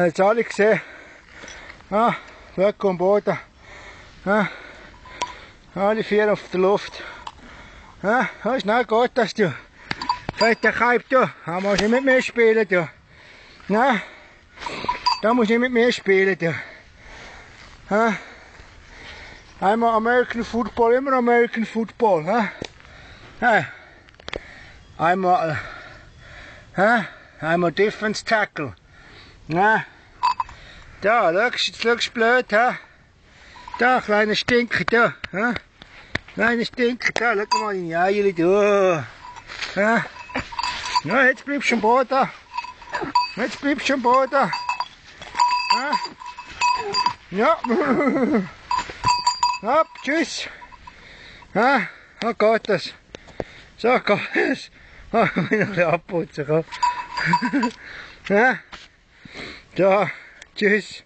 Jetzt alle gesehen. Ah, weg am Boden. Ah, alle vier auf der Luft. Ah, ah, schnell geht das, du. Fetter Kalb, du. Da musst du nicht mit mir spielen, du. Nein, da musst du nicht mit mir spielen, du. Ah. Einmal American Football, immer American Football. Hä? Hä? Einmal, hä? einmal Defense Tackle. Ja. Da, schau, jetzt schaust du blöd, hä? Da, kleiner Stinker, da. Hä? Kleiner Stinker, da, schau mal deine Eier, da. Hä? Ja, jetzt bleibst du am Boden. Jetzt bleibst du am Boden. Hä? Ja. Ab, tschüss. Ja, so geht das. So geht es. Ah, ich muss noch ein bisschen abputzen. komm. Ja. So, tschüss.